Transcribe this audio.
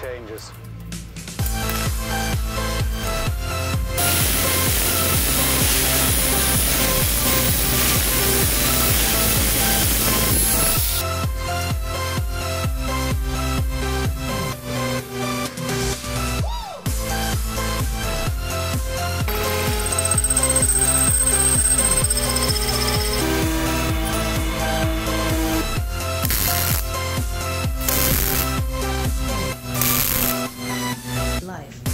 changes. life.